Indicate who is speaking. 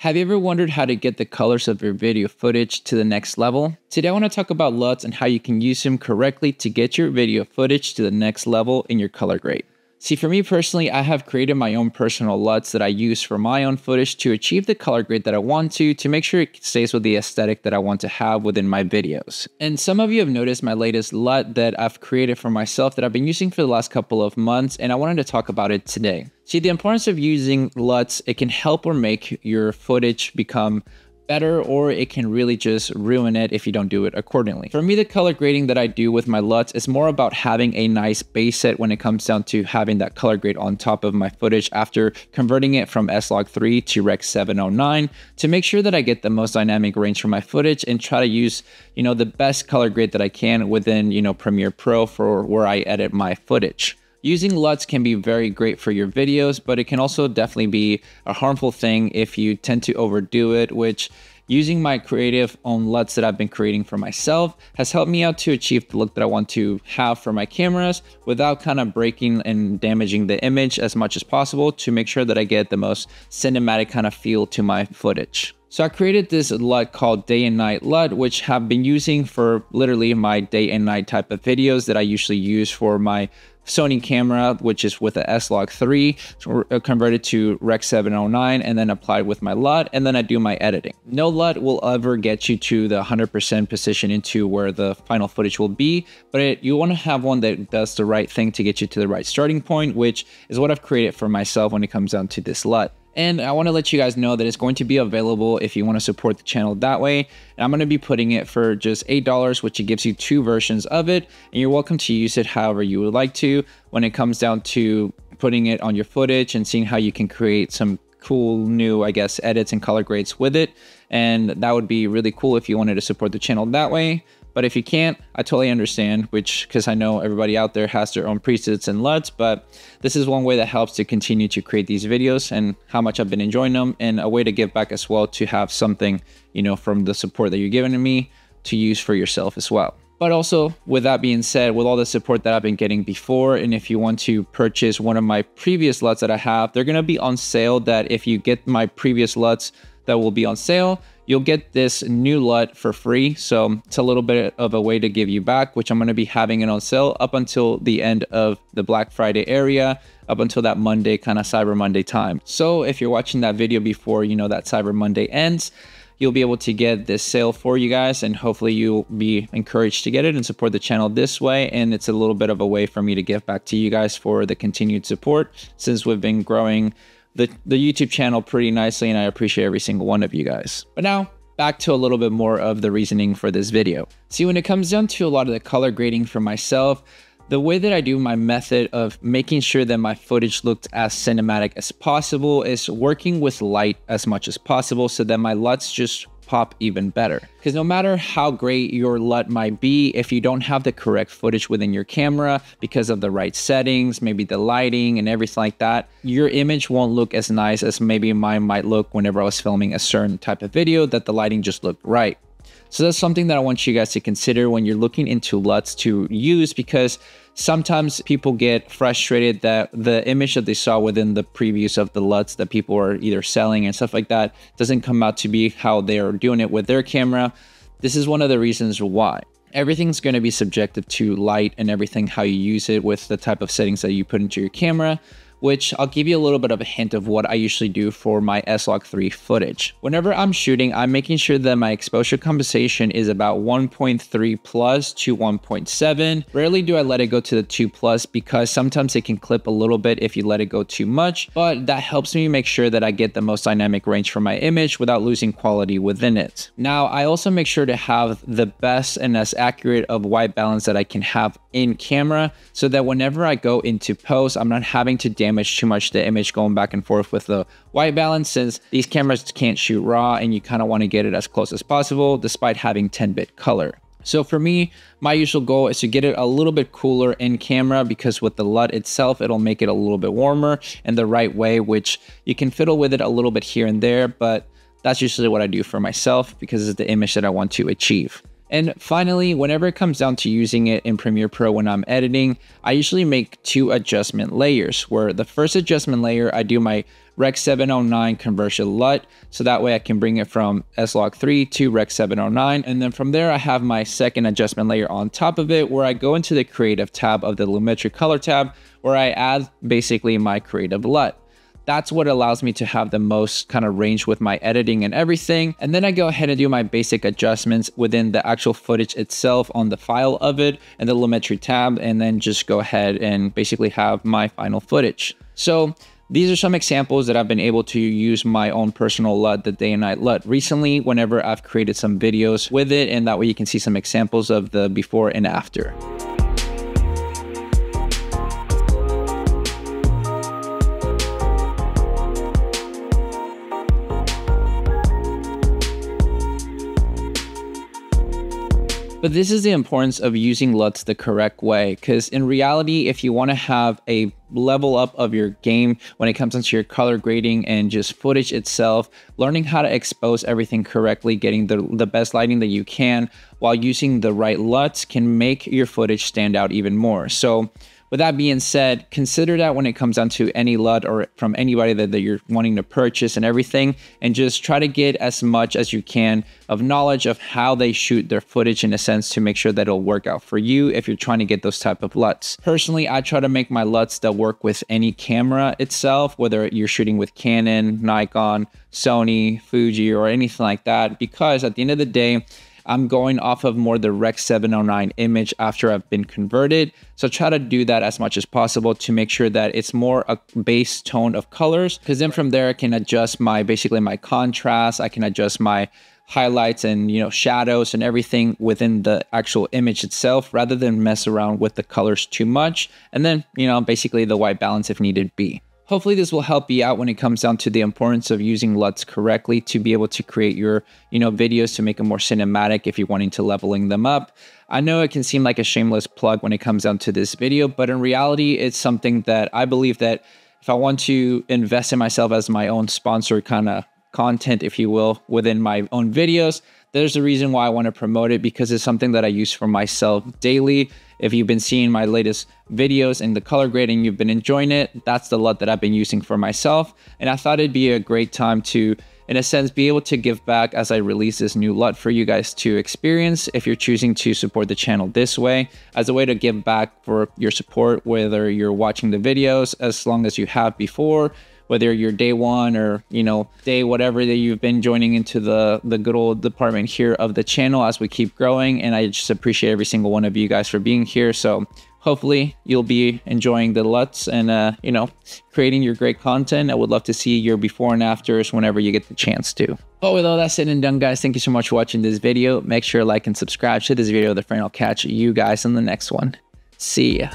Speaker 1: Have you ever wondered how to get the colors of your video footage to the next level? Today I want to talk about LUTs and how you can use them correctly to get your video footage to the next level in your color grade. See, for me personally, I have created my own personal LUTs that I use for my own footage to achieve the color grade that I want to, to make sure it stays with the aesthetic that I want to have within my videos. And some of you have noticed my latest LUT that I've created for myself that I've been using for the last couple of months, and I wanted to talk about it today. See, the importance of using LUTs, it can help or make your footage become better or it can really just ruin it if you don't do it accordingly. For me, the color grading that I do with my LUTs is more about having a nice base set when it comes down to having that color grade on top of my footage after converting it from S-Log 3 to Rec 709 to make sure that I get the most dynamic range for my footage and try to use, you know, the best color grade that I can within, you know, Premiere Pro for where I edit my footage. Using LUTs can be very great for your videos, but it can also definitely be a harmful thing if you tend to overdo it, which using my creative own LUTs that I've been creating for myself has helped me out to achieve the look that I want to have for my cameras without kind of breaking and damaging the image as much as possible to make sure that I get the most cinematic kind of feel to my footage. So I created this LUT called Day and Night LUT, which I've been using for literally my day and night type of videos that I usually use for my Sony camera, which is with a S-Log 3, so uh, converted to Rec 709, and then applied with my LUT, and then I do my editing. No LUT will ever get you to the 100% position into where the final footage will be, but it, you want to have one that does the right thing to get you to the right starting point, which is what I've created for myself when it comes down to this LUT. And I want to let you guys know that it's going to be available if you want to support the channel that way. And I'm going to be putting it for just $8, which it gives you two versions of it. And you're welcome to use it however you would like to when it comes down to putting it on your footage and seeing how you can create some cool new, I guess, edits and color grades with it. And that would be really cool if you wanted to support the channel that way. But if you can't, I totally understand, which because I know everybody out there has their own presets and LUTs, but this is one way that helps to continue to create these videos and how much I've been enjoying them and a way to give back as well to have something, you know, from the support that you're giving to me to use for yourself as well. But also, with that being said, with all the support that I've been getting before, and if you want to purchase one of my previous LUTs that I have, they're to be on sale that if you get my previous LUTs that will be on sale, you'll get this new LUT for free. So it's a little bit of a way to give you back, which I'm to be having it on sale up until the end of the Black Friday area, up until that Monday, kind of Cyber Monday time. So if you're watching that video before, you know, that Cyber Monday ends, you'll be able to get this sale for you guys and hopefully you'll be encouraged to get it and support the channel this way and it's a little bit of a way for me to give back to you guys for the continued support since we've been growing the, the YouTube channel pretty nicely and I appreciate every single one of you guys. But now back to a little bit more of the reasoning for this video. See, when it comes down to a lot of the color grading for myself, the way that I do my method of making sure that my footage looked as cinematic as possible is working with light as much as possible so that my LUTs just pop even better. Because no matter how great your LUT might be, if you don't have the correct footage within your camera because of the right settings, maybe the lighting and everything like that, your image won't look as nice as maybe mine might look whenever I was filming a certain type of video that the lighting just looked right. So that's something that I want you guys to consider when you're looking into LUTs to use because sometimes people get frustrated that the image that they saw within the previews of the LUTs that people are either selling and stuff like that doesn't come out to be how they're doing it with their camera. This is one of the reasons why. Everything's going to be subjective to light and everything, how you use it with the type of settings that you put into your camera which I'll give you a little bit of a hint of what I usually do for my S-Log 3 footage. Whenever I'm shooting, I'm making sure that my exposure compensation is about 1.3 plus to 1.7. Rarely do I let it go to the 2 plus because sometimes it can clip a little bit if you let it go too much, but that helps me make sure that I get the most dynamic range for my image without losing quality within it. Now, I also make sure to have the best and as accurate of white balance that I can have in camera so that whenever I go into post, I'm not having to damage too much the image going back and forth with the white balance since these cameras can't shoot raw and you kind of want to get it as close as possible despite having 10-bit color. So for me, my usual goal is to get it a little bit cooler in camera because with the LUT itself, it'll make it a little bit warmer in the right way, which you can fiddle with it a little bit here and there, but that's usually what I do for myself because it's the image that I want to achieve. And finally, whenever it comes down to using it in Premiere Pro when I'm editing, I usually make two adjustment layers where the first adjustment layer, I do my Rec 709 conversion LUT. So that way I can bring it from S-Log 3 to Rec 709. And then from there, I have my second adjustment layer on top of it where I go into the creative tab of the Lumetri color tab where I add basically my creative LUT that's what allows me to have the most kind of range with my editing and everything. And then I go ahead and do my basic adjustments within the actual footage itself on the file of it and the Lumetri tab, and then just go ahead and basically have my final footage. So these are some examples that I've been able to use my own personal LUT, the day and night LUT recently whenever I've created some videos with it. And that way you can see some examples of the before and after. But this is the importance of using LUTs the correct way, because in reality, if you want to have a level up of your game when it comes into your color grading and just footage itself, learning how to expose everything correctly, getting the, the best lighting that you can while using the right LUTs can make your footage stand out even more. So with that being said, consider that when it comes down to any LUT or from anybody that, that you're wanting to purchase and everything, and just try to get as much as you can of knowledge of how they shoot their footage in a sense to make sure that it'll work out for you if you're trying to get those type of LUTs. Personally, I try to make my LUTs that work with any camera itself, whether you're shooting with Canon, Nikon, Sony, Fuji, or anything like that, because at the end of the day, I'm going off of more the Rec 709 image after I've been converted. So try to do that as much as possible to make sure that it's more a base tone of colors. Because then from there, I can adjust my basically my contrast. I can adjust my highlights and you know shadows and everything within the actual image itself rather than mess around with the colors too much and then you know basically the white balance if needed be Hopefully this will help you out when it comes down to the importance of using LUTs correctly to be able to create your, you know, videos to make them more cinematic if you're wanting to leveling them up. I know it can seem like a shameless plug when it comes down to this video, but in reality, it's something that I believe that if I want to invest in myself as my own sponsor kind of content, if you will, within my own videos, there's a reason why I want to promote it because it's something that I use for myself daily. If you've been seeing my latest videos and the color grading, you've been enjoying it. That's the LUT that I've been using for myself. And I thought it'd be a great time to, in a sense, be able to give back as I release this new LUT for you guys to experience if you're choosing to support the channel this way as a way to give back for your support, whether you're watching the videos as long as you have before whether you're day one or you know day whatever that you've been joining into the the good old department here of the channel as we keep growing. And i just appreciate every single one of you guys for being here. So hopefully you'll be enjoying the LUTs and uh, you know creating your great content. I would love to see your before and afters whenever you get the chance to. But with all that said and done guys thank you so much for watching this video. Make sure to like and subscribe. To this video the friend. I'll catch you guys in the next one. See ya